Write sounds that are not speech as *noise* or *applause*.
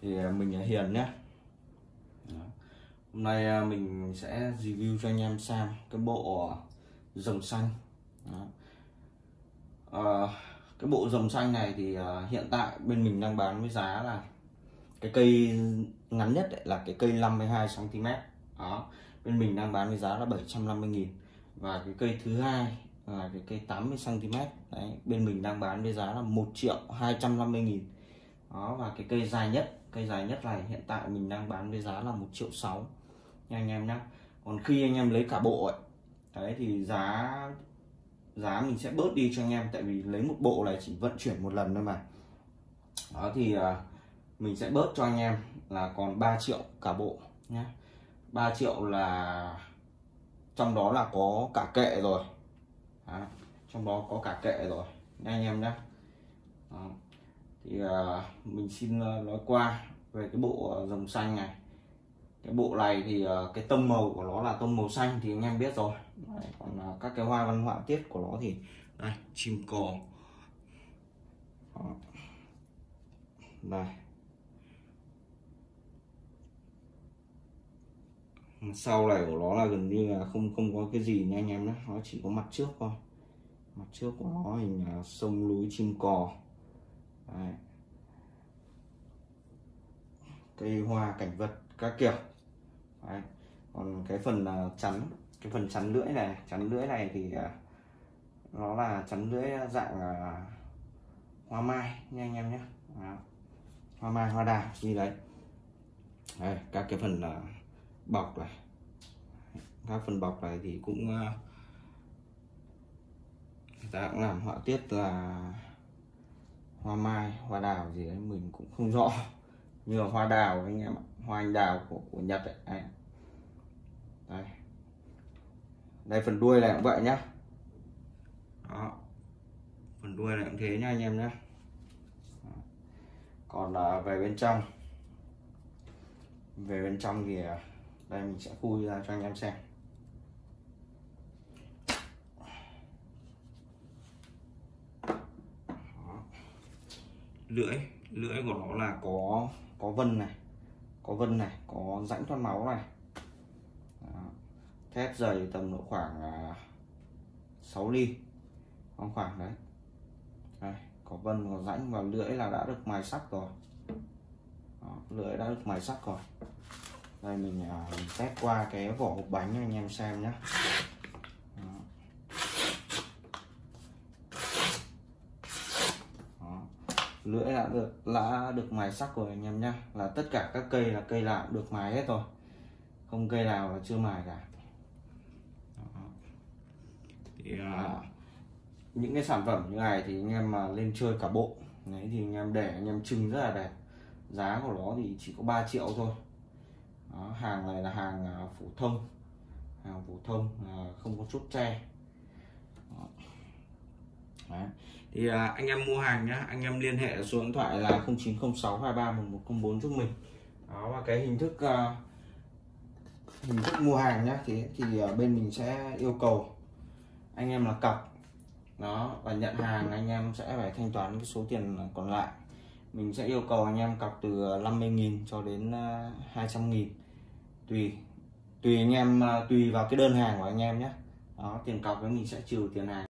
thì à, mình là Hiền nhé hôm nay à, mình sẽ review cho anh em xem cái bộ rồng xanh. Đó. À, cái bộ rồng xanh này thì à, hiện tại bên mình đang bán với giá là cái cây ngắn nhất ấy, là cái cây 52 cm đó. Bên mình đang bán với giá là 750 000 và cái cây thứ hai là cái cây 80 cm đấy bên mình đang bán với giá là 1 triệu 250 nghìn đó và cái cây dài nhất cây dài nhất này hiện tại mình đang bán với giá là 1 triệu 6 nha anh em nhé còn khi anh em lấy cả bộ ấy đấy thì giá giá mình sẽ bớt đi cho anh em tại vì lấy một bộ này chỉ vận chuyển một lần thôi mà. Đó thì uh, mình sẽ bớt cho anh em là còn 3 triệu cả bộ nhé 3 triệu là trong đó là có cả kệ rồi. Đó. trong đó có cả kệ rồi. Nha anh em nhé đó thì à, mình xin à, nói qua về cái bộ à, dòng rồng xanh này. Cái bộ này thì à, cái tông màu của nó là tông màu xanh thì anh em biết rồi. Đấy, còn à, các cái hoa văn họa tiết của nó thì đây chim cò. Đây sau này của nó là gần như là không không có cái gì nha anh em đó nó chỉ có mặt trước thôi. Mặt trước của nó hình là sông núi chim cò. Đấy. cây hoa cảnh vật các kiểu. Đấy. còn cái phần uh, chắn cái phần chắn lưỡi này chắn lưỡi này thì uh, nó là chắn lưỡi dạng uh, hoa mai nha anh em nhé. Hoa mai hoa đào gì đấy. Đây, các cái phần uh, bọc này. Các phần bọc này thì cũng uh, người ta cũng làm họa tiết là hoa mai hoa đào gì đấy mình cũng không rõ. *laughs* Như là hoa đào anh em ạ hoa anh đào của, của nhật ấy. Đây. đây. Đây phần đuôi này cũng vậy nhá. Đó. Phần đuôi này cũng thế nhá anh em nhé còn là về bên trong. Về bên trong thì à, đây mình sẽ khui ra cho anh em xem. Lưỡi. Lưỡi của nó là có có vân này có vân này có rãnh thoát máu này. Đó. thép dày tầm độ khoảng à, uh, 6 ly. Khoảng khoảng đấy. Đây, có vân có rãnh và lưỡi là đã được mài sắc rồi. Đó, lưỡi đã được mài sắc rồi. Đây mình, à, mình test qua cái vỏ hộp bánh cho anh em xem nhé lưỡi đã được đã được mài sắc rồi anh em nhé là tất cả các cây là cây nào được mài hết rồi. Không cây nào là chưa mài cả. Đó. thì à, những cái sản phẩm như này thì anh em mà lên chơi cả bộ đấy thì anh em để anh em trưng rất là đẹp. Giá của nó thì chỉ có 3 triệu thôi. Đó, hàng này là hàng à, phổ thông. Hàng phổ thông à, không có chút tre. Đấy. thì à, anh em mua hàng nhá anh em liên hệ số điện thoại là 0906 23 1104 giúp mình. Đó và cái hình thức à, hình thức mua hàng nhá thì thì uh, bên mình sẽ yêu cầu anh em là cọc. Đó và nhận hàng anh em sẽ phải thanh toán cái số tiền còn lại. Mình sẽ yêu cầu anh em cọc từ 50.000 cho đến à, 200.000 tùy tùy anh em à, tùy vào cái đơn hàng của anh em nhé đó tiền cọc với mình sẽ trừ tiền hàng.